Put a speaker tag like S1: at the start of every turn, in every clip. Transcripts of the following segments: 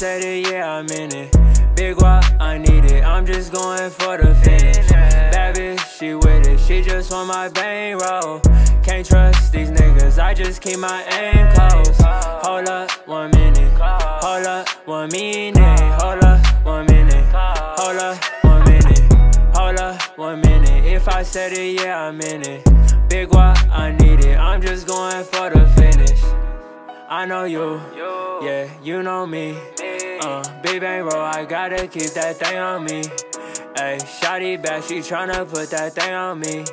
S1: one minute. If I said it, yeah, I'm in it. Big what I need it. I'm just going for the finish. Bad bitch, she with it. She just want my bankroll. Can't trust these niggas. I just keep my aim close. Hold up, one minute. Hold up, one minute. Hold up, one minute. Hold up, one minute. Hold up, one minute. If I said it, yeah, I'm in it. Big what I need it. I'm just going for the finish. I know you, yeah, you know me. Uh, big bang roll, I gotta keep that thing on me. Ayy, shotty back, she tryna put that thing on me.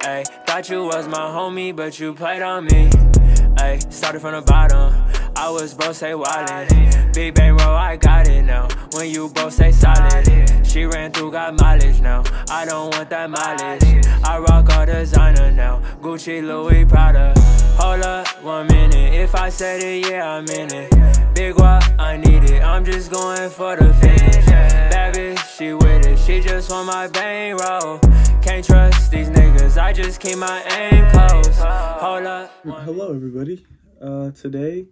S1: Ayy, thought you was my homie, but you played on me. Ayy, started from the bottom, I was bro say wildin'. Big bang roll, I got it now. When you both say solid, she ran through, got mileage now. I don't want that mileage. I rock all designer now. Gucci, Louis, Prada. Hold up, one minute. If I said it, yeah, I'm in it. Big what I need it. I'm just going for the finish. Bitch, she with it. She just want my bankroll. Can't trust these niggas. I just keep my aim close. Hold up.
S2: Hello, everybody. Uh, today,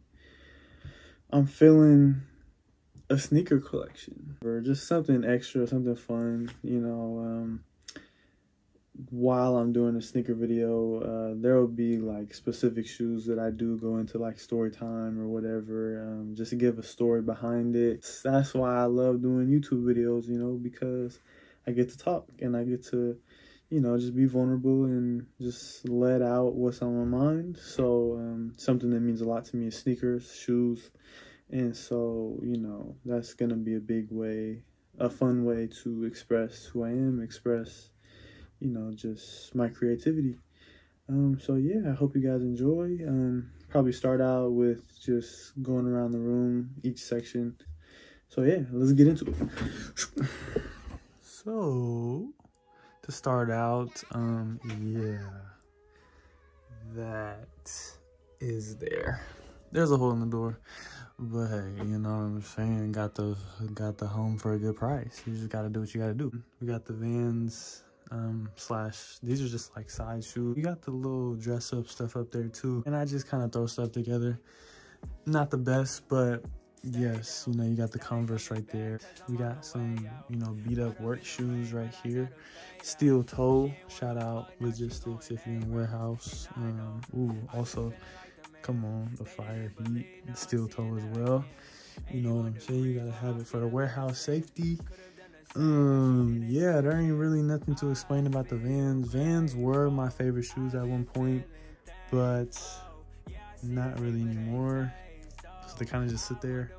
S2: I'm feeling a sneaker collection or just something extra, something fun. You know, um, while I'm doing a sneaker video, uh, there will be like specific shoes that I do go into like story time or whatever, um, just to give a story behind it. That's why I love doing YouTube videos, you know, because I get to talk and I get to, you know, just be vulnerable and just let out what's on my mind. So um, something that means a lot to me is sneakers, shoes, and so you know that's gonna be a big way, a fun way to express who I am, express you know, just my creativity. Um, so yeah, I hope you guys enjoy. Um, probably start out with just going around the room, each section. So yeah, let's get into it. So to start out, um, yeah, that is there. There's a hole in the door. But hey, you know what I'm saying? Got the got the home for a good price. You just gotta do what you gotta do. We got the Vans um slash these are just like side shoes you got the little dress up stuff up there too and i just kind of throw stuff together not the best but yes you know you got the converse right there. We got some you know beat up work shoes right here. Steel toe shout out logistics if you're in warehouse. Um ooh also come on the fire heat steel toe as well. You know what i'm saying? You gotta have it for the warehouse safety. Um, yeah, there ain't really nothing to explain about the Vans. Vans were my favorite shoes at one point, but not really anymore. So they kind of just sit there.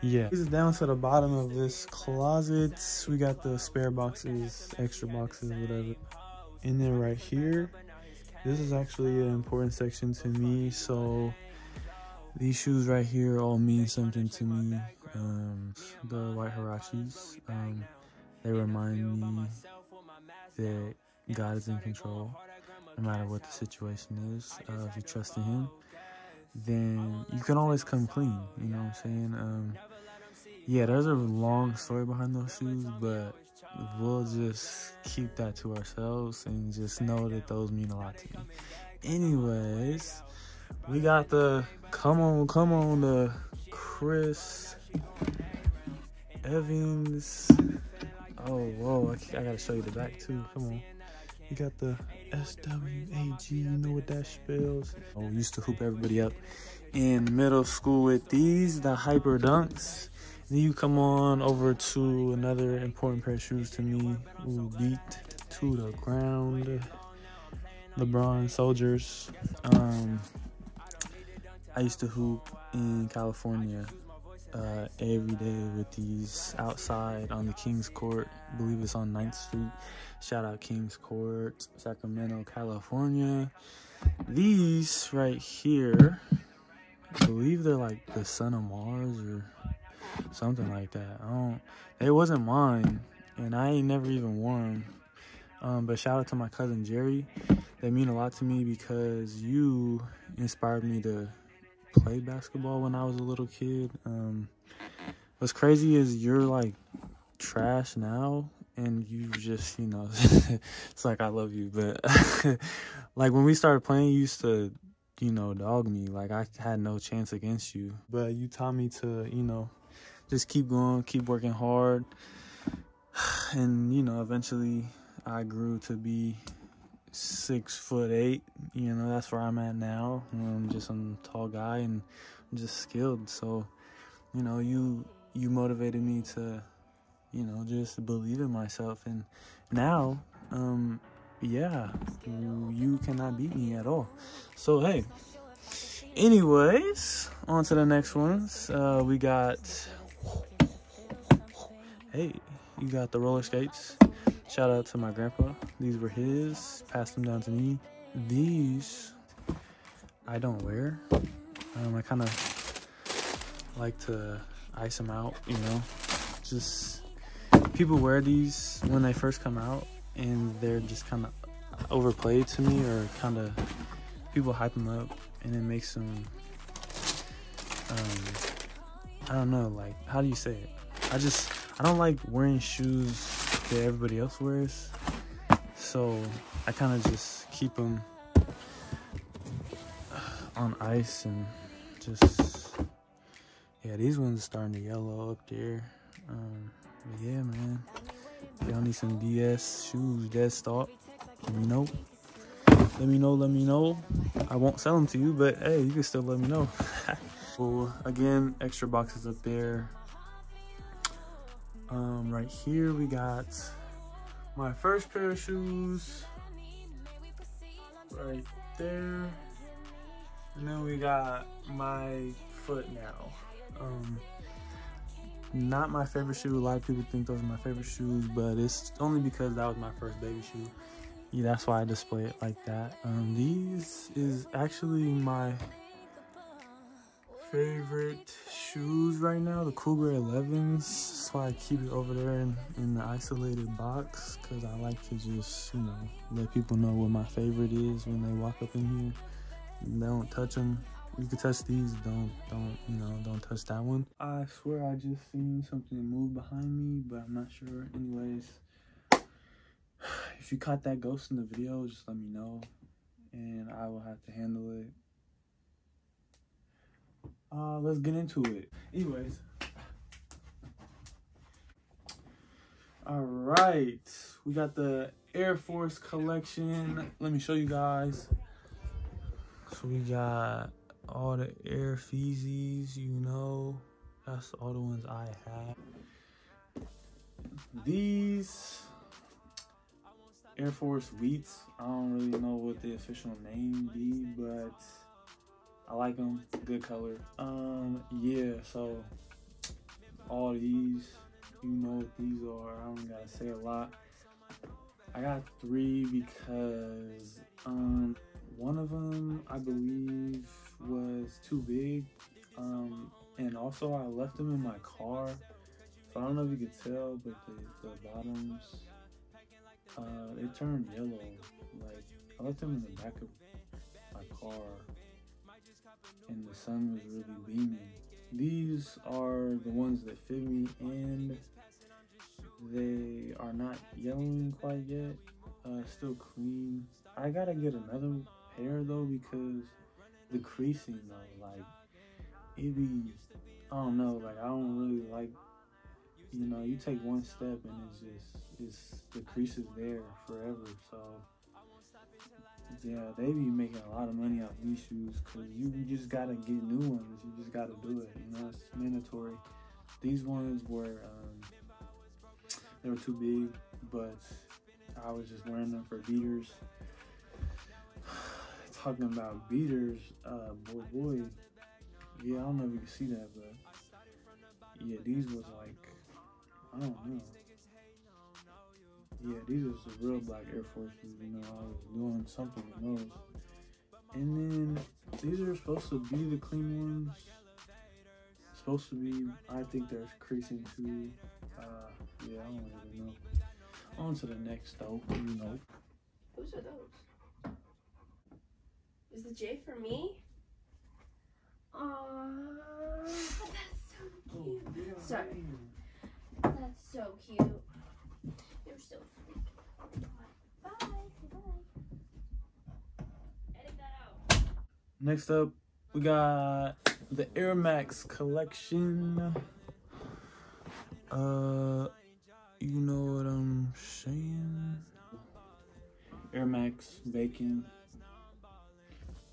S2: Yeah. This is down to the bottom of this closet. We got the spare boxes, extra boxes, whatever. In there right here. This is actually an important section to me. So these shoes right here all mean something to me. Um, the white Huaraches, um, they remind me that God is in control, no matter what the situation is. Uh, if you trust in Him, then you can always come clean. You know what I'm saying? Um, yeah, there's a long story behind those shoes, but we'll just keep that to ourselves and just know that those mean a lot to me. Anyways, we got the come on, come on, the Chris Evans. Oh, whoa, I, I, gotta show you the back too. Come on. You got the SWAG, you know what that spells. Oh, we used to hoop everybody up in middle school with these, the Hyper Dunks. Then you come on over to another important pair of shoes to me. Ooh, beat to the ground. LeBron Soldiers. Um, I used to hoop in California uh, every day with these outside on the King's Court. I believe it's on 9th Street. Shout out King's Court, Sacramento, California. These right here, I believe they're like the Son of Mars or something like that. I don't, it wasn't mine and I ain't never even worn them. Um, but shout out to my cousin Jerry. They mean a lot to me because you inspired me to play basketball when I was a little kid. Um, what's crazy is you're like trash now and you just, you know, it's like I love you. But like when we started playing, you used to you know, dog me. Like I had no chance against you. But you taught me to, you know, just keep going, keep working hard. And, you know, eventually I grew to be six foot eight. You know, that's where I'm at now. I'm just a tall guy and I'm just skilled. So, you know, you you motivated me to, you know, just believe in myself. And now, um, yeah, you, you cannot beat me at all. So hey, anyways, on to the next ones. Uh, we got, hey, you got the roller skates. Shout out to my grandpa. These were his. Passed them down to me. These I don't wear. Um, I kind of like to ice them out, you know. Just people wear these when they first come out and they're just kind of overplayed to me or kind of people hype them up and it makes them um i don't know like how do you say it i just i don't like wearing shoes that everybody else wears so i kind of just keep them on ice and just yeah these ones starting to yellow up there um yeah man y'all need some ds shoes stock let me know. Let me know, let me know. I won't sell them to you, but hey, you can still let me know. so again, extra boxes up there. Um, right here we got my first pair of shoes. Right there. And then we got my foot now. Um, not my favorite shoe. A lot of people think those are my favorite shoes, but it's only because that was my first baby shoe yeah, that's why I display it like that. Um, these is actually my favorite shoes right now, the Cool Grey 11s. That's why I keep it over there in, in the isolated box because I like to just, you know, let people know what my favorite is when they walk up in here. They Don't touch them. You can touch these. Don't, don't, you know, don't touch that one. I swear I just seen something move behind me, but I'm not sure. Anyways, if you caught that ghost in the video, just let me know and I will have to handle it. Uh, let's get into it. Anyways. All right, we got the Air Force collection. Let me show you guys. So we got all the Air Feezies, you know. That's all the ones I have. These Air Force Wheats. I don't really know what the official name be, but I like them. Good color. Um, yeah. So all these, you know what these are. I don't gotta say a lot. I got three because um one of them I believe was too big. Um, and also I left them in my car. So I don't know if you could tell, but the, the bottoms uh, they turned yellow. Like I left them in the back of my car, and the sun was really beaming. These are the ones that fit me, and they are not yellowing quite yet. Uh, still clean. I gotta get another pair though because the creasing though, like it be, I don't know, like I don't really like you know, you take one step and it's just it's the crease is there forever. So yeah, they be making a lot of money off these shoes because you, just gotta get new ones. You just gotta do it. You know, it's mandatory. These ones were um, they were too big, but I was just wearing them for beaters. Talking about beaters, uh, boy, boy. Yeah, I don't know if you can see that, but yeah, these was like I don't know. Yeah, these are the real black Air Forces. You know, I was doing something with those. And then these are supposed to be the clean ones. Supposed to be. I think they're creasing too. Uh, yeah, I don't even know. On to the next though. You know.
S3: Whose are those? Is the J for me? Aww, that's so
S2: Oh,
S3: cute. Sorry. That's so cute. Out.
S2: Next up, we got the Air Max collection. Uh, you know what I'm saying? Air Max Bacon.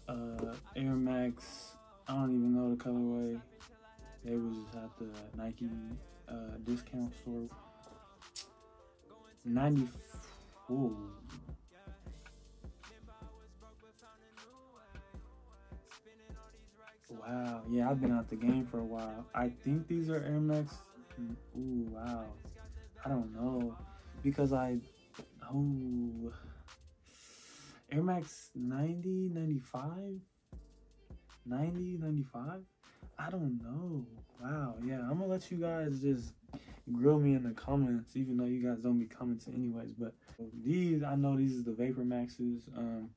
S2: Uh, Air Max, I don't even know the colorway. They was at the Nike uh, discount store. 94. Wow, yeah, I've been out the game for a while. I think these are Air Max. Ooh, wow. I don't know because I oh Air Max 90, 95, 90, 95. I don't know. Wow, yeah, I'm gonna let you guys just grill me in the comments, even though you guys don't be commenting anyways. But these, I know these is the Vapor Maxes, um,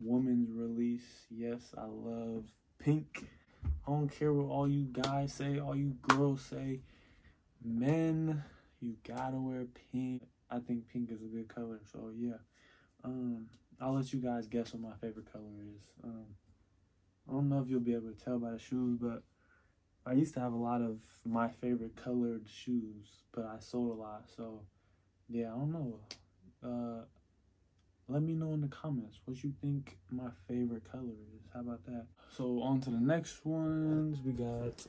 S2: woman's release. Yes, I love pink. I don't care what all you guys say, all you girls say. Men, you gotta wear pink. I think pink is a good color, so yeah. Um, I'll let you guys guess what my favorite color is. Um, I don't know if you'll be able to tell by the shoes, but I used to have a lot of my favorite colored shoes, but I sold a lot, so yeah, I don't know. Uh, let me know in the comments what you think my favorite color is. How about that? So on to the next ones. We got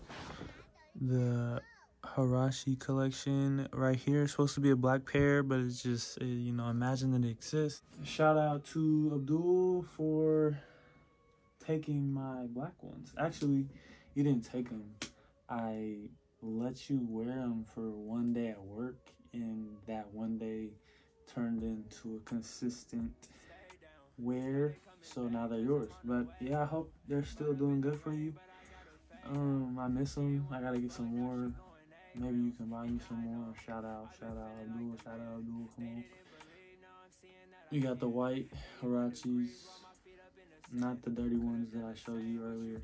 S2: the Huarache collection right here. It's supposed to be a black pair, but it's just, uh, you know, imagine that it exists. Shout out to Abdul for taking my black ones. Actually, you didn't take them. I let you wear them for one day at work, and that one day turned into a consistent wear. So now they're yours. But yeah, I hope they're still doing good for you. Um, I miss them. I gotta get some more. Maybe you can buy me some more. Shout out, shout out, Abdul, shout out, Abdul. Come on. You got the white Huaraches, not the dirty ones that I showed you earlier.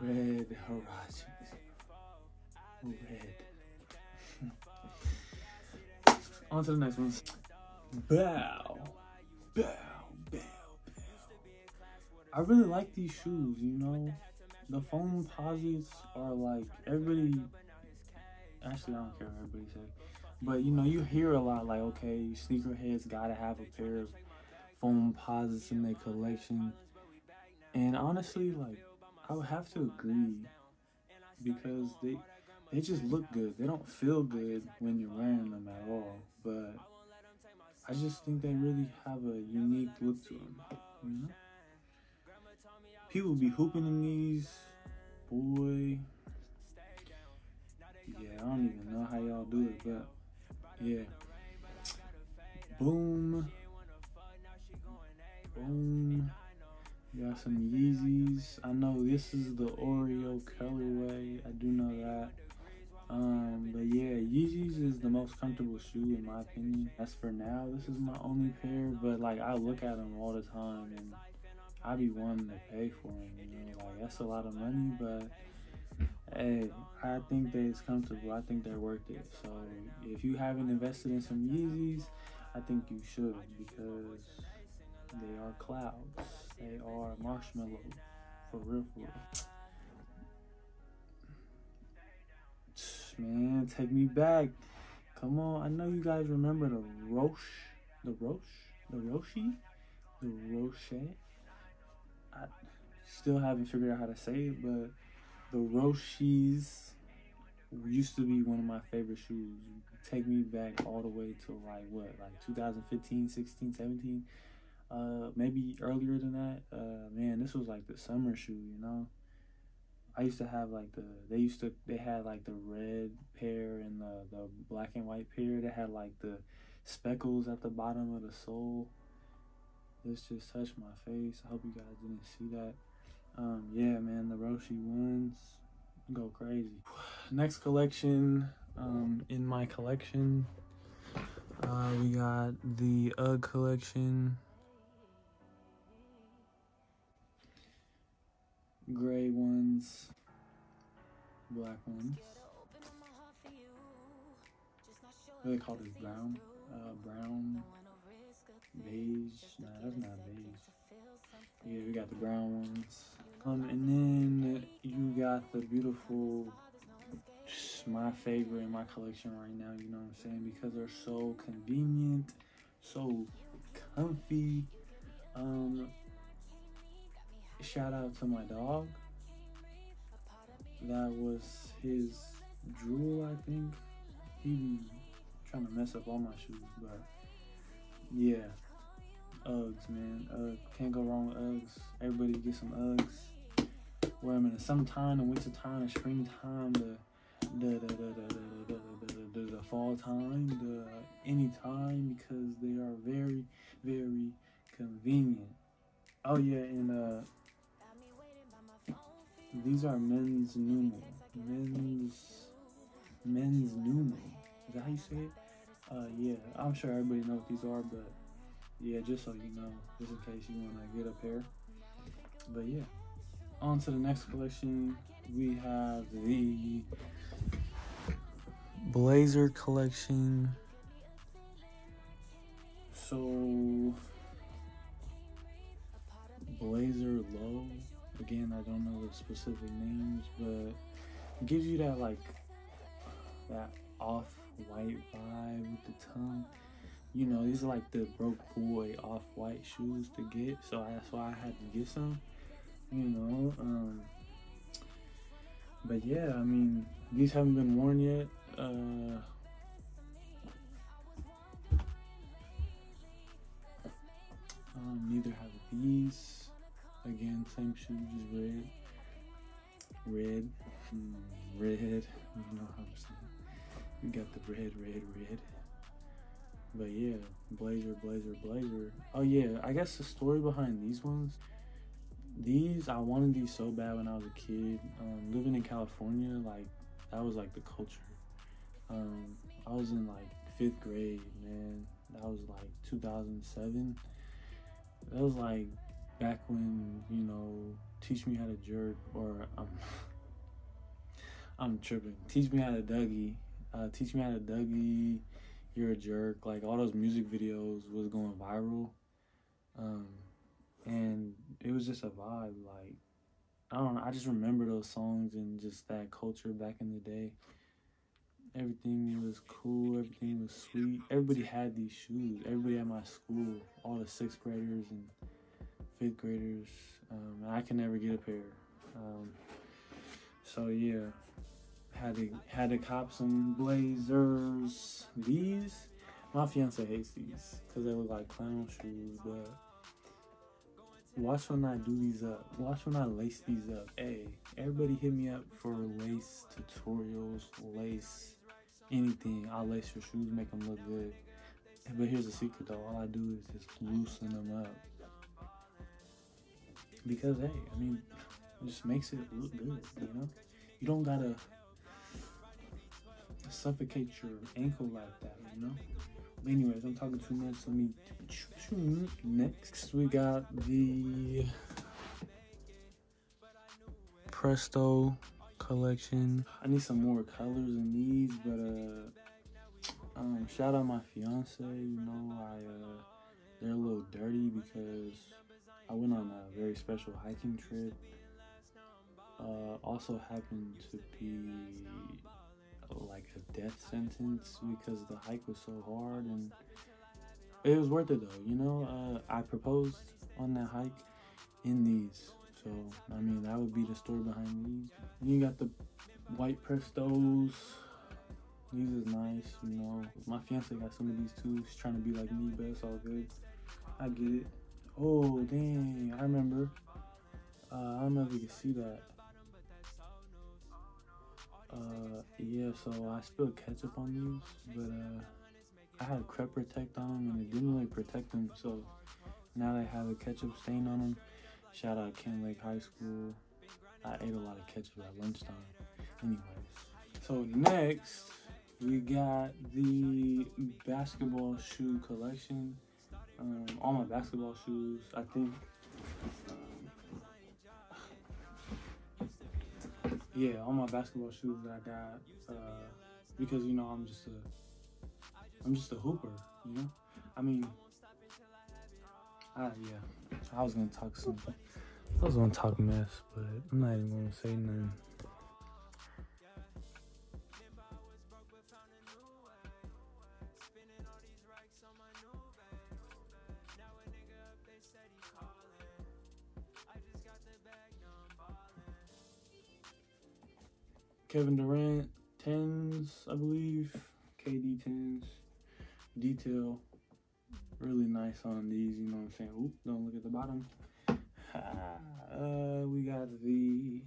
S2: Red Huaraches. Red. On to the next ones. Bow. Bow. Bow. I really like these shoes, you know. The Foamposites are like everybody actually I don't care what everybody say. But you know, you hear a lot like, okay, sneakerheads gotta have a pair of Foamposites in their collection. And honestly, like I would have to agree because they they just look good. They don't feel good when you're wearing them at all, but I just think they really have a unique look to them. You know? People be hooping in these, boy. Yeah, I don't even know how y'all do it, but yeah. Boom. Boom. Got some Yeezys. I know this is the Oreo colorway. I do know that. Um, but yeah, Yeezys is the most comfortable shoe in my opinion. As for now, this is my only pair. But like, I look at them all the time, and I be wanting to pay for them. You know, like that's a lot of money, but hey, I think that it's comfortable. I think they're worth it. So if you haven't invested in some Yeezys, I think you should because they are clouds. They are marshmallow. For real, for real. Man, take me back. Come on. I know you guys remember the Roche. The Roche? The Roshi? The Roche? I still haven't figured out how to say it, but the Roshis used to be one of my favorite shoes. Take me back all the way to like what, like 2015, 16, 17 uh maybe earlier than that uh man this was like the summer shoe you know? I used to have like the they used to they had like the red pair and the the black and white pair. That had like the speckles at the bottom of the sole. This just touched my face. I hope you guys didn't see that. Um yeah man the roshi ones go crazy. Next collection um in my collection uh we got the ugg collection gray ones, black ones. What do they call this? Brown? Uh, brown, beige. Nah, that's not beige. Yeah, we got the brown ones. Um, and then you got the beautiful, my favorite in my collection right now. You know what I'm saying? Because they're so convenient, so comfy. Um, shout out to my dog. That was his drool, I think. He trying to mess up all my shoes, but yeah. Uggs, man. Uh, can't go wrong with Uggs. Everybody get some Uggs. Wear them in the summertime, the wintertime, the springtime, the the, the, the, the, the, the fall time, the any time because they are very very convenient. Oh yeah, and uh, these are men's Numo. Men's men's Numo. Is that how you say it? Uh, yeah, I'm sure everybody knows what these are, but yeah, just so you know, just in case you want to get a pair. But yeah, on to the next collection. We have the Blazer collection. So, Blazer Low. Again, I don't know the specific names, but it gives you that like that off-white vibe with the tongue you know, these are like the broke boy off white shoes to get, so that's why I had to get some, you know. Um, but yeah, I mean, these haven't been worn yet. Uh, um, neither have these. Again, same shoes, just red. Red. Mm, red. You know how I'm saying. We got the red, red, red. But yeah, Blazer, Blazer, Blazer. Oh yeah, I guess the story behind these ones. These I wanted these so bad when I was a kid. Um, living in California, like that was like the culture. Um, I was in like fifth grade, man. That was like 2007. That was like back when you know, teach me how to jerk, or I'm I'm tripping. Teach me how to Dougie. Uh, teach me how to Dougie you're a jerk. Like all those music videos was going viral. Um, and it was just a vibe. Like, I don't know. I just remember those songs and just that culture back in the day. Everything was cool. Everything was sweet. Everybody had these shoes. Everybody at my school, all the sixth graders and fifth graders. Um, I can never get a pair. Um, so yeah, had to had to cop some blazers. These, my fiance hates these because they look like clown shoes. But watch when I do these up. Watch when I lace these up. Hey, everybody hit me up for lace tutorials, lace anything. I'll lace your shoes, make them look good. But here's the secret though. All I do is just loosen them up. Because hey, I mean, it just makes it look good, you know? You don't gotta suffocate your ankle like that, you know? But anyways, I'm talking too much. Let me next we got the Presto collection. I need some more colors in these, but uh um shout out my fiance, you know, I uh they're a little dirty because I went on a very special hiking trip. Uh also happened to be like a death sentence because the hike was so hard and it was worth it though you know? Uh, i proposed on that hike in these so i mean that would be the story behind these. You got the white prestos. These is nice you know? My fiance got some of these too. She's trying to be like me but it's all good. I get it oh dang i remember uh, i don't know if you can see that uh, yeah, so I spilled ketchup on these, but uh, I had crep protect on them and it didn't really protect them. So now they have a ketchup stain on them. Shout out Kentlake High School. I ate a lot of ketchup at lunchtime. Anyways, so next we got the basketball shoe collection. Um, all my basketball shoes, I think yeah, all my basketball shoes that I got, uh, because you know I'm just a, I'm just a hooper, you know. I mean, Ah, yeah. I was gonna talk something. I was gonna talk mess, but I'm not even gonna say nothing. Kevin Durant tens, I believe. KD tens. Detail really nice on these, you know what I'm saying? Oop, don't look at the bottom. Uh, we got the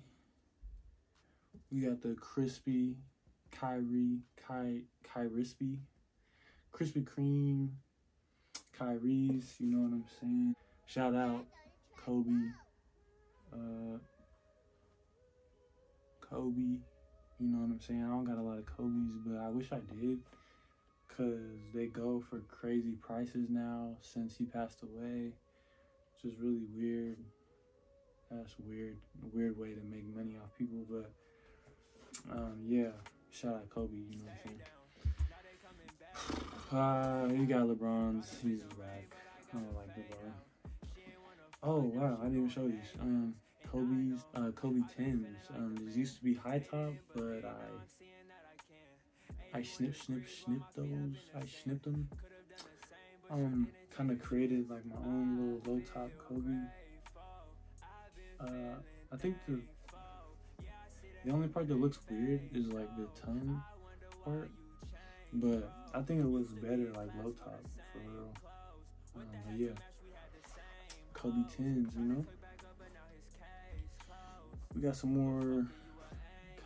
S2: we got the crispy Kyrie Kai Kyrispy Krispy Kreme Kyrie's, you know what I'm saying? Shout out Kobe. Uh Kobe, you know what I'm saying? I don't got a lot of Kobe's, but I wish I did because they go for crazy prices now since he passed away. It's just really weird. That's weird. A weird way to make money off people, but um, yeah. Shout out Kobe, you know what I'm saying? Uh, you got LeBron's. He's back. I don't like LeBron. Oh wow, I didn't even show these. Um, Kobe's uh, Kobe tens. Um, these used to be high top, but I I snip, snip, snip those. I snipped them. Um, kind of created like my own little low top Kobe. Uh, I think the the only part that looks weird is like the tongue part, but I think it looks better like low top for real. Um, yeah, Kobe tens, you know. We got some more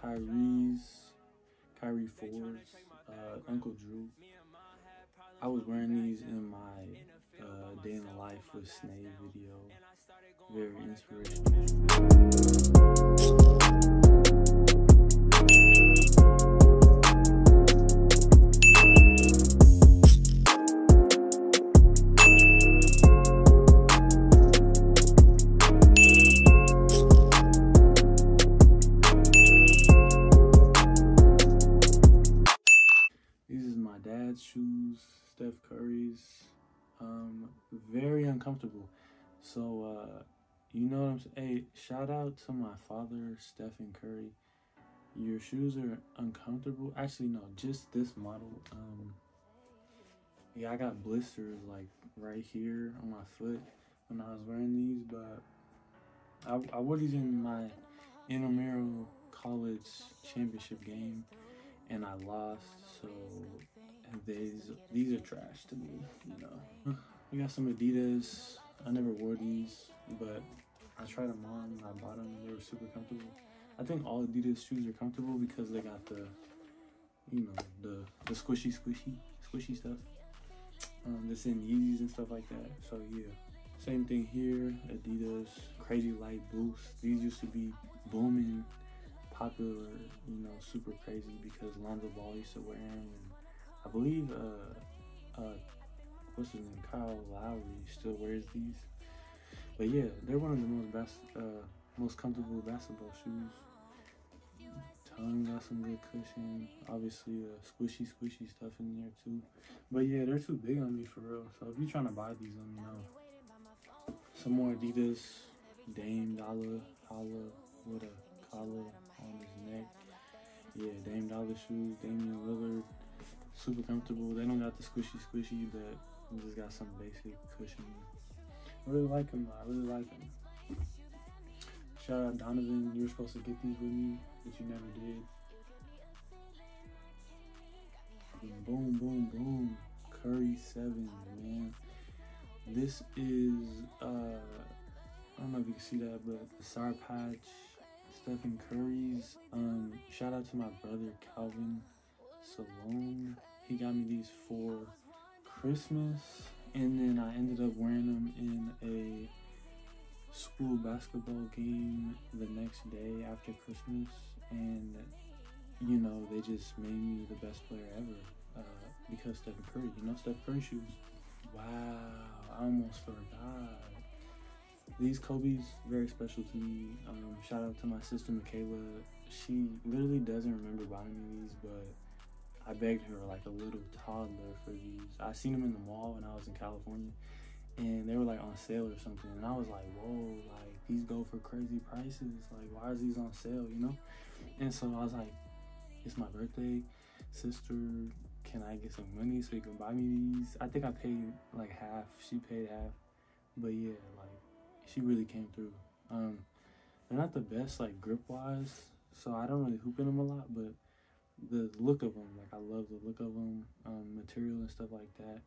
S2: Kyrie's. Kyrie Fours, uh, Uncle Drew. I was wearing these in my uh, day in the life with Snave video. Very inspirational. Uncomfortable. So, uh, you know what I'm saying? Hey, shout out to my father, Stephen Curry. Your shoes are uncomfortable. Actually, no, just this model. Um, yeah, I got blisters like right here on my foot when I was wearing these, but I, I wore these in my intramural college championship game and I lost. So these these are trash to me, you know. We got some Adidas. I never wore these, but I tried them on. I bought them. They were super comfortable. I think all Adidas shoes are comfortable because they got the, you know, the the squishy, squishy, squishy stuff. Um, that's in Yeezys and stuff like that. So yeah, same thing here. Adidas, Crazy Light Boost. These used to be booming, popular, you know, super crazy because Lonzo Ball used to wear them. And I believe uh, uh, what's his name, Kyle Lowry still wears these. But yeah, they're one of the most best, uh, most comfortable basketball shoes. Tongue got some good cushion. Obviously, uh, squishy, squishy stuff in there too. But yeah, they're too big on me for real. So if you're trying to buy these, let me know. Some more Adidas, Dame Dollar, Holla, with a collar on his neck. Yeah, Dame Dollar shoes, Damian Lillard, super comfortable. They don't got the squishy, squishy, but just got some basic cushion. I really like them. I really like them. Shout out Donovan. You were supposed to get these with me, but you never did. Boom, boom, boom. Curry 7, man. This is, uh, I don't know if you can see that, but the Sour Patch, Stephen Curry's. Um, shout out to my brother Calvin Salone. He got me these for Christmas, and then I ended up wearing them in a school basketball game the next day after Christmas, and you know they just made me the best player ever uh, because Stephen Curry. You know Steph Curry shoes. Wow, I almost forgot. These Kobe's very special to me. Um, shout out to my sister Michaela. She literally doesn't remember buying me these, but I begged her like a little toddler for these. I seen them in the mall when I was in California, and they were like on sale or something. And I was like, whoa, like these go for crazy prices. Like, why is these on sale? You know? And so I was like, it's my birthday, sister. Can I get some money so you can buy me these? I think I paid like half. She paid half, but yeah, like she really came through. Um, they're not the best like grip wise, so I don't really hoop in them a lot. But the look of them, like I love the look of them, um, material and stuff like that.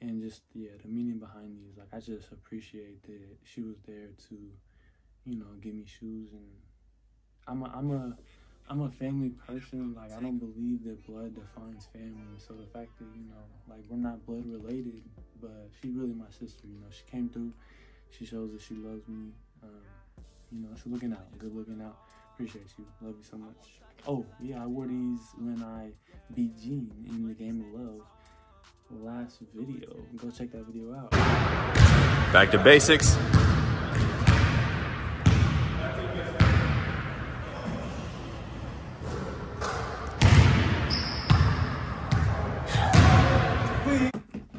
S2: And just yeah the meaning behind these like i just appreciate that she was there to you know give me shoes and i'm a i'm a i'm a family person. Like i don't believe that blood defines family. So the fact that you know like we're not blood related but she really my sister you know. She came through. She shows that she loves me. Um, you know she's looking out good looking out appreciate you love you so much oh yeah i wore these when i beat Gene in the game of love last video. Go check that video out.
S4: Back to basics.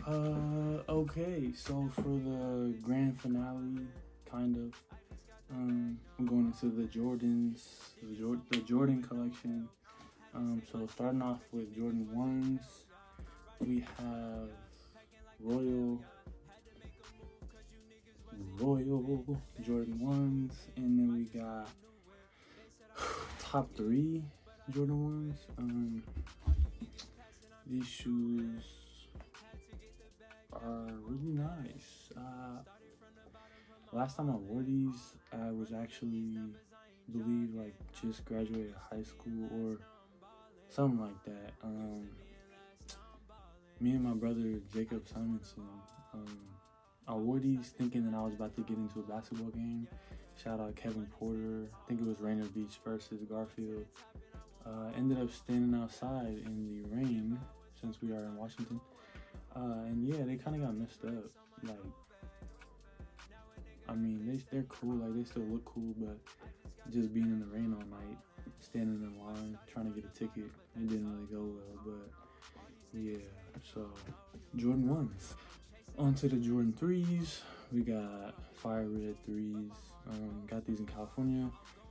S2: Uh, okay, so for the grand finale, kind of, um, I'm going into the Jordans, the, the Jordan collection. Um, so starting off with Jordan 1s, we have Royal, Royal Jordan 1s, and then we got top three Jordan 1s. Um, these shoes are really nice. Uh, last time I wore these, I was actually, believe, like just graduated high school or something like that. Um, me and my brother Jacob Simonson, um, I wore these thinking that I was about to get into a basketball game. Shout out Kevin Porter. I think it was Rainier Beach versus Garfield. Uh, ended up standing outside in the rain since we are in Washington. Uh, and yeah, they kind of got messed up. Like, I mean, they, they're cool. Like, they still look cool, but just being in the rain all night, standing in line, trying to get a ticket, it didn't really go well. But yeah, so Jordan 1s. On to the Jordan 3s. We got Fire Red 3s. Um, got these in California.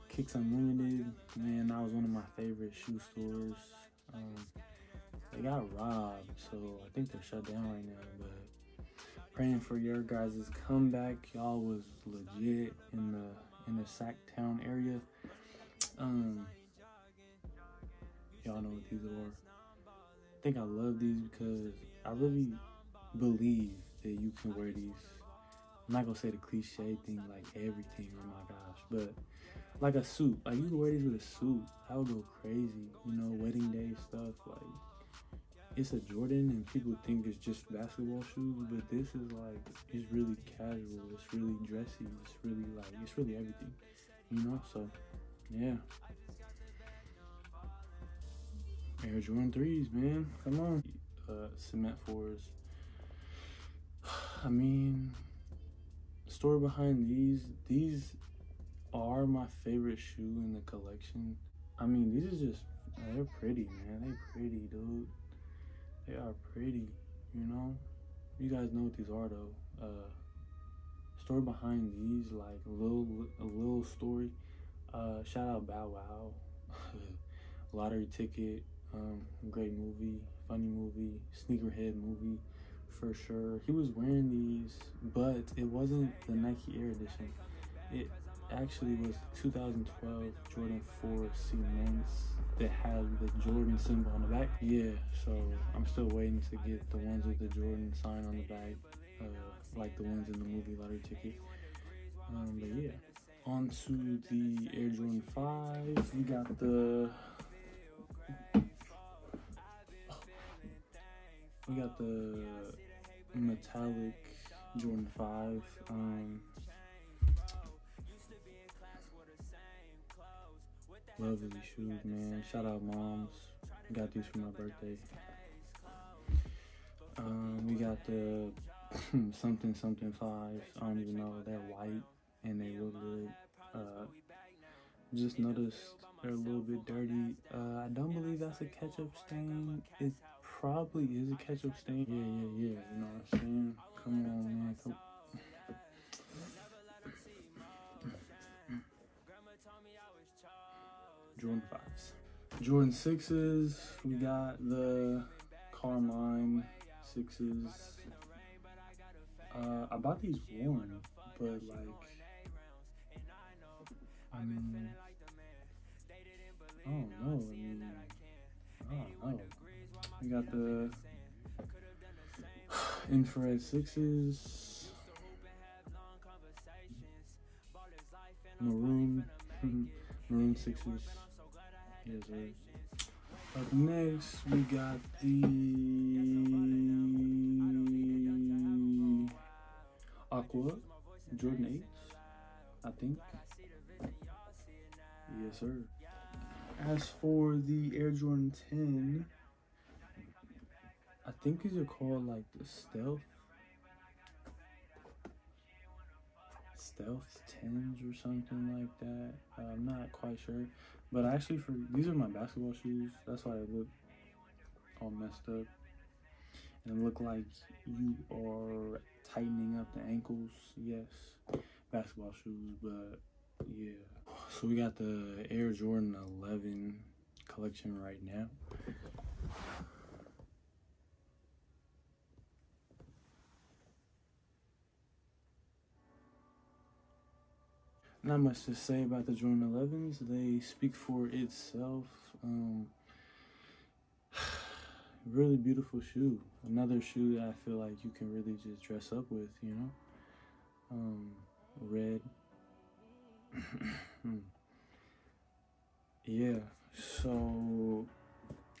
S2: Kicks Unlimited. Man, that was one of my favorite shoe stores. Um, they got robbed, so I think they're shut down right now. But praying for your guys' comeback. Y'all was legit in the in the Sactown area. Um, y'all know what these are. I think I love these because I really believe that you can wear these. I'm not gonna say the cliche thing like everything, oh my gosh, but like a suit. Like you can wear these with a suit. I would go crazy, you know, wedding day stuff. Like it's a Jordan and people think it's just basketball shoes, but this is like it's really casual, it's really dressy, it's really like it's really everything. You know, so yeah. Air Jordan 3s, man. Come on. Uh, cement 4s. I mean, story behind these, these are my favorite shoe in the collection. I mean, these are just, they're pretty, man. They're pretty, dude. They are pretty, you know? You guys know what these are, though. Uh, story behind these, like, a little, a little story. Uh, shout out Bow Wow. Lottery ticket um, great movie, funny movie, sneakerhead movie for sure. He was wearing these, but it wasn't the Nike Air Edition. It actually was 2012 Jordan 4 Cements that have the Jordan symbol on the back. Yeah, so I'm still waiting to get the ones with the Jordan sign on the back, uh, like the ones in the movie Lottery Ticket. Um, but yeah, on to the Air Jordan 5. We got the we got the metallic Jordan 5. Um, love these shoes, man. Shout out moms. Got these for my birthday. Um, we got the something something fives. I don't even know. They're white and they look good. Uh, just noticed they're a little bit dirty. Uh, I don't believe that's a ketchup stain. It probably is a ketchup stain. Yeah, yeah, yeah. You know what I'm saying? Come on, man. Come. Jordan 5s. Jordan 6s, we got the Carmine 6s. Uh, I bought these worn, but like, I mean, I don't know. I mean, I don't know. We got the infrared 6s, maroon, maroon 6s. Yes, sir. Up next, we got the Aqua Jordan 8s, I think. Yes, sir. As for the Air Jordan 10, I think these are called like the Stealth. Stealth 10s or something like that. I'm not quite sure. But actually, for these are my basketball shoes. That's why I look all messed up. And look like you are tightening up the ankles. Yes, basketball shoes, but yeah. So we got the Air Jordan 11 collection right now. Not much to say about the Jordan 11s. They speak for itself. Um, really beautiful shoe. Another shoe that I feel like you can really just dress up with, you know? Um, red. yeah, so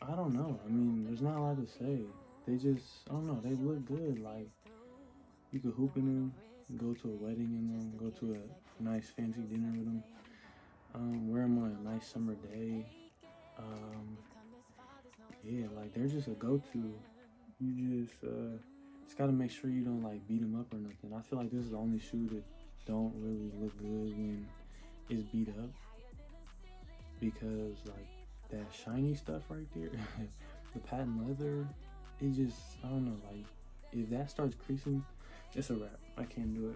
S2: I don't know. I mean, there's not a lot to say. They just, I don't know, they look good. Like, you could hoop in them, go to a wedding in them, go to a nice fancy dinner with them, um, wear them on a nice summer day. Um, yeah, like they're just a go-to. You just uh, just gotta make sure you don't like beat them up or nothing. I feel like this is the only shoe that don't really look good when it's beat up because like that shiny stuff right there, the patent leather, it just I don't know like if that starts creasing, it's a wrap. I can't do it.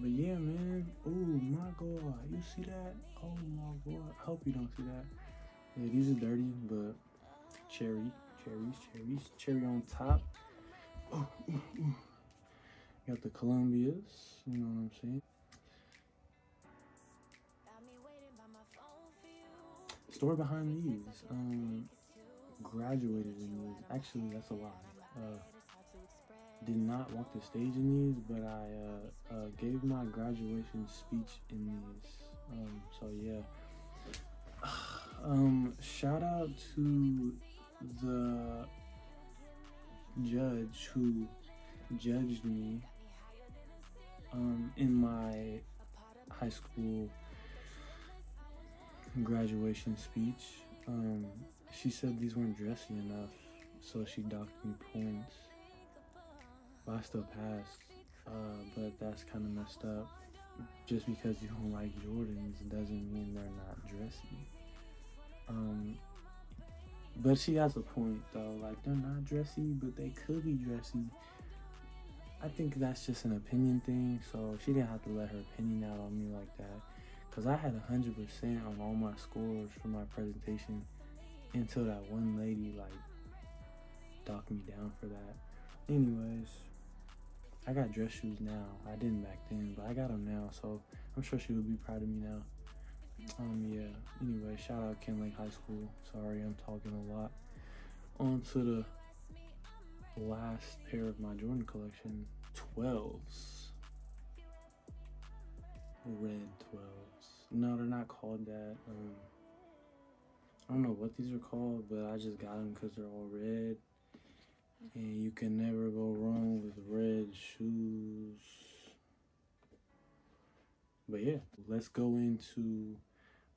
S2: But yeah, man. Oh my god, you see that? Oh my god. I hope you don't see that. Yeah, these are dirty, but cherry, cherries, cherries, cherry on top. Oh, ooh, ooh. Got the Columbias, you know what I'm saying? Story behind these, um, graduated in these. Actually, that's a lie. Uh, did not walk the stage in these, but I uh, uh, gave my graduation speech in these. Um, so yeah. Um, shout out to the judge who judged me um, in my high school graduation speech. Um, she said these weren't dressy enough, so she docked me points. But I still passed. Uh, but that's kind of messed up. Just because you don't like Jordans doesn't mean they're not dressy. Um, but she has a point though. Like they're not dressy, but they could be dressy. I think that's just an opinion thing. So she didn't have to let her opinion out on me like that. Cause I had hundred percent on all my scores for my presentation until that one lady like docked me down for that. Anyways, I got dress shoes now. I didn't back then, but I got them now. So I'm sure she would be proud of me now. Um, yeah. Anyway, shout out Kentlake High School. Sorry, I'm talking a lot. On to the last pair of my Jordan collection, 12s. Red 12s. No, they're not called that. Um, I don't know what these are called, but I just got them because they're all red. And you can never go wrong with red shoes. But yeah, let's go into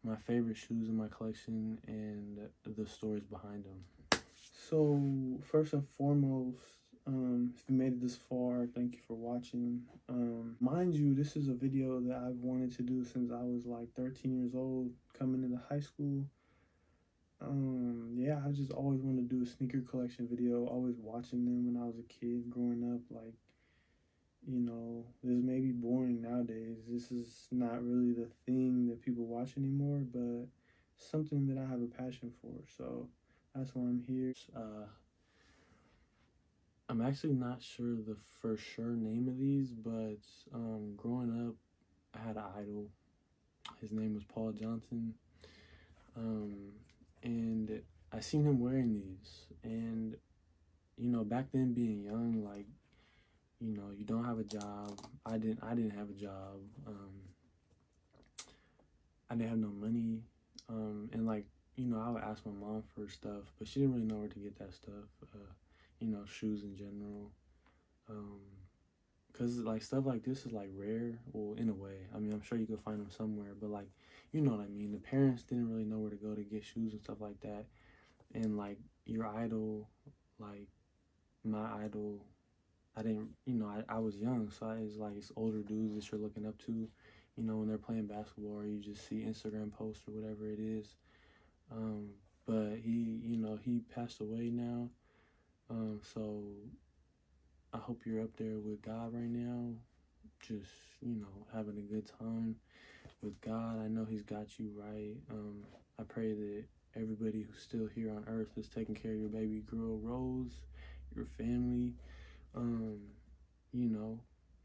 S2: my favorite shoes in my collection and the stories behind them. So first and foremost, um, if you made it this far, thank you for watching. Um, mind you, this is a video that I've wanted to do since I was like 13 years old, coming into high school. Um, yeah, I just always wanted to do a sneaker collection video. Always watching them when I was a kid growing up. Like, you know, this may be boring nowadays. This is not really the thing that people watch anymore, but something that I have a passion for. So that's why I'm here. Uh, I'm actually not sure the for sure name of these, but um, growing up, I had an idol. His name was Paul Johnson. Um, and I seen him wearing these, and you know, back then being young, like you know, you don't have a job. I didn't. I didn't have a job. Um, I didn't have no money, um, and like you know, I would ask my mom for stuff, but she didn't really know where to get that stuff. Uh, you know, shoes in general. Um, cause like stuff like this is like rare. Well, in a way, I mean, I'm sure you could find them somewhere, but like you know what I mean. The parents didn't really know where to go to get shoes and stuff like that. And like your idol, like my idol, I didn't, you know, I, I was young, so I, it's like it's older dudes that you're looking up to, you know, when they're playing basketball or you just see Instagram posts or whatever it is. Um, but he, you know, he passed away now. Um, so I hope you're up there with God right now, just, you know, having a good time with God. I know He's got you right. Um, I pray that everybody who's still here on earth is taking care of your baby girl Rose, your family. Um, you know,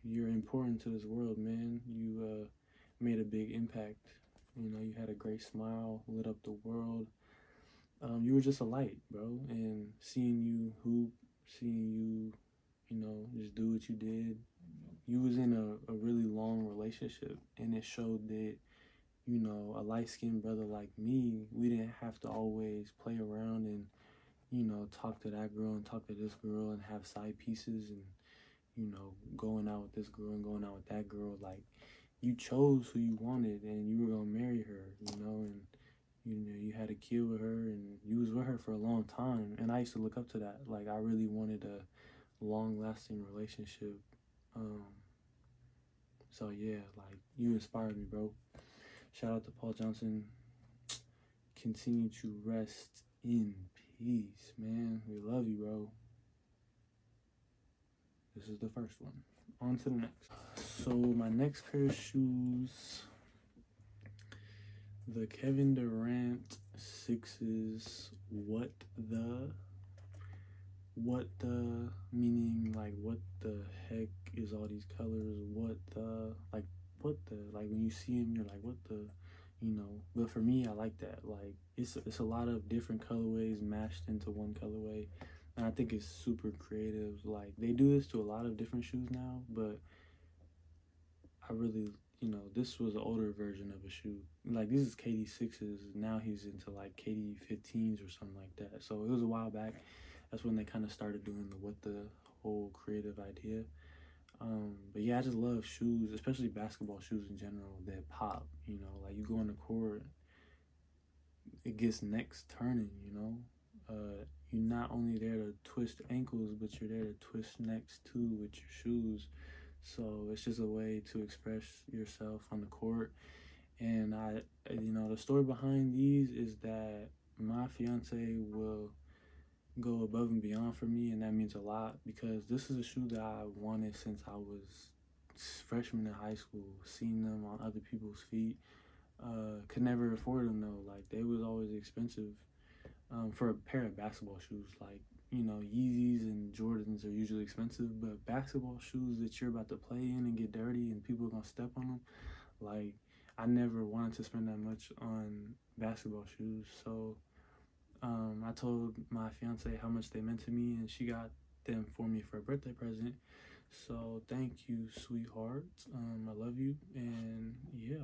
S2: you're important to this world, man. You uh, made a big impact. You know, you had a great smile, lit up the world. Um, you were just a light, bro. And seeing you hoop, seeing you, you know, just do what you did, you was in a, relationship and it showed that you know a light-skinned brother like me we didn't have to always play around and you know talk to that girl and talk to this girl and have side pieces and you know going out with this girl and going out with that girl. Like you chose who you wanted and you were gonna marry her you know and you know you had a kid with her and you was with her for a long time. And i used to look up to that. Like i really wanted a long lasting relationship. Um, so yeah, like you inspired me, bro. Shout out to Paul Johnson. Continue to rest in peace, man. We love you, bro. This is the first one. On to the next. So my next pair of shoes, the Kevin Durant sixes. What the what the meaning like what the heck is all these colors what the like what the like when you see them you're like what the you know? But for me i like that. Like it's it's a lot of different colorways mashed into one colorway. And i think it's super creative. Like they do this to a lot of different shoes now but i really you know this was an older version of a shoe. Like this is kd 6s now he's into like kd 15s or something like that. So it was a while back. That's when they kind of started doing the what the whole creative idea. Um, but yeah, I just love shoes, especially basketball shoes in general that pop. You know, like you go on the court, it gets necks turning. You know, uh, you're not only there to twist ankles, but you're there to twist necks too with your shoes. So it's just a way to express yourself on the court. And I, you know, the story behind these is that my fiance will go above and beyond for me, and that means a lot because this is a shoe that I wanted since I was freshman in high school. Seeing them on other people's feet, uh, could never afford them though. Like they was always expensive um, for a pair of basketball shoes. Like you know, Yeezys and Jordans are usually expensive, but basketball shoes that you're about to play in and get dirty and people are gonna step on them, like I never wanted to spend that much on basketball shoes. So um, I told my fiance how much they meant to me, and she got them for me for a birthday present. So thank you, sweetheart. Um, I love you, and yeah,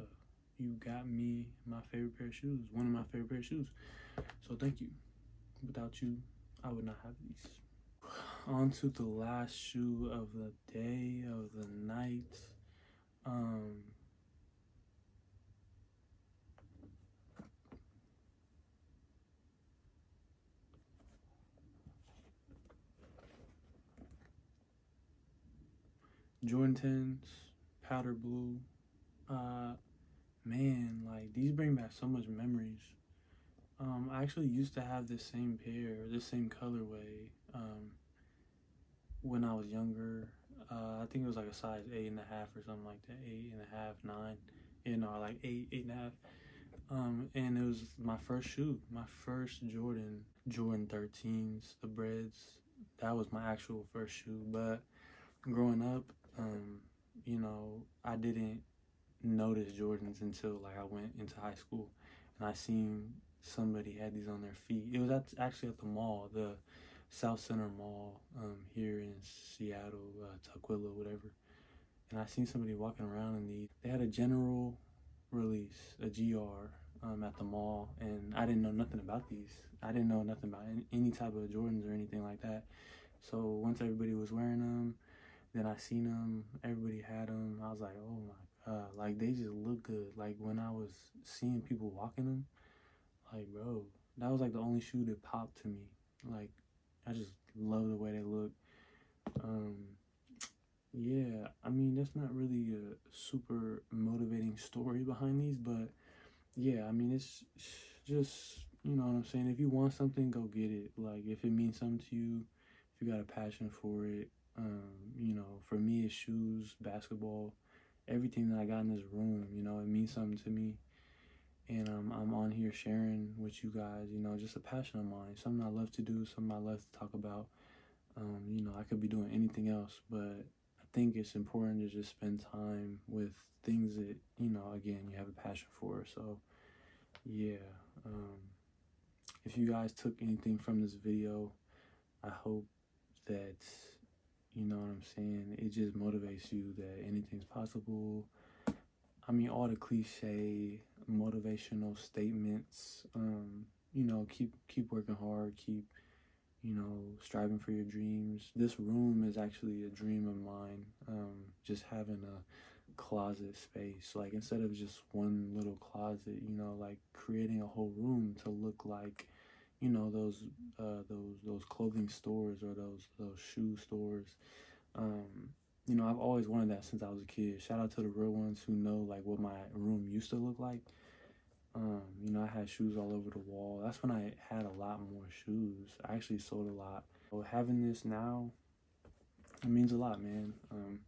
S2: you got me my favorite pair of shoes, one of my favorite pair of shoes. So thank you. Without you, I would not have these. On to the last shoe of the day of the night. Um, Jordan 10s, powder blue. Uh, man, like these bring back so much memories. Um, I actually used to have this same pair, this same colorway, um, when I was younger. Uh, I think it was like a size eight and a half or something like that, eight and a half, nine, you know, like eight, eight and a half. Um, and it was my first shoe, my first Jordan, Jordan 13s, the Breds. That was my actual first shoe. But growing up, um, you know, I didn't notice Jordans until like I went into high school, and I seen somebody had these on their feet. It was at, actually at the mall, the Southcenter Mall um, here in Seattle, uh, Tukwila, whatever. And I seen somebody walking around in these. They had a general release, a GR, um, at the mall, and I didn't know nothing about these. I didn't know nothing about any, any type of Jordans or anything like that. So once everybody was wearing them, then I seen them. Everybody had them. I was like, oh my god, like they just look good. Like when I was seeing people walking them, like bro, that was like the only shoe that popped to me. Like I just love the way they look. Um, yeah, I mean that's not really a super motivating story behind these, but yeah, I mean it's just you know what I'm saying. If you want something, go get it. Like if it means something to you, if you got a passion for it, um, you know, for me it's shoes, basketball, everything that I got in this room. You know, it means something to me, and um, I'm on here sharing with you guys. You know, just a passion of mine, something I love to do, something I love to talk about. Um, you know, I could be doing anything else, but I think it's important to just spend time with things that you know. Again, you have a passion for. So, yeah. Um, if you guys took anything from this video, I hope that you know what I'm saying? It just motivates you that anything's possible. I mean, all the cliche motivational statements. Um, you know, keep keep working hard. Keep you know striving for your dreams. This room is actually a dream of mine. Um, just having a closet space, like instead of just one little closet, you know, like creating a whole room to look like you know those uh, those those clothing stores or those those shoe stores. Um, you know, I've always wanted that since I was a kid. Shout out to the real ones who know like what my room used to look like. Um, you know, I had shoes all over the wall. That's when I had a lot more shoes. I actually sold a lot. So having this now, it means a lot, man. Um,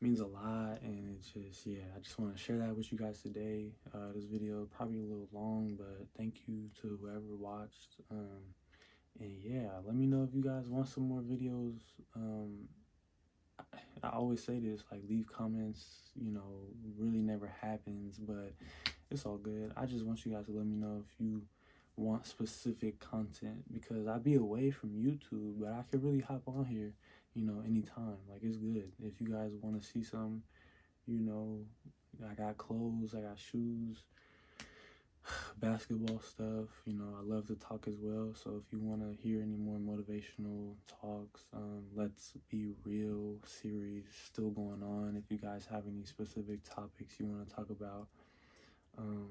S2: means a lot and it's just yeah i just want to share that with you guys today. Uh this video probably a little long but thank you to whoever watched um and yeah let me know if you guys want some more videos. Um I, I always say this like leave comments you know really never happens but it's all good. I just want you guys to let me know if you want specific content because i'd be away from youtube but i could really hop on here you know, anytime. Like it's good. If you guys want to see some, you know, I got clothes, I got shoes, basketball stuff. You know, I love to talk as well. So if you want to hear any more motivational talks, um, let's be real series still going on. If you guys have any specific topics you want to talk about. Um,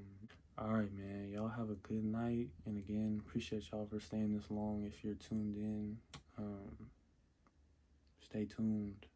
S2: all right, man. Y'all have a good night. And again, appreciate y'all for staying this long if you're tuned in. Um, Stay tuned.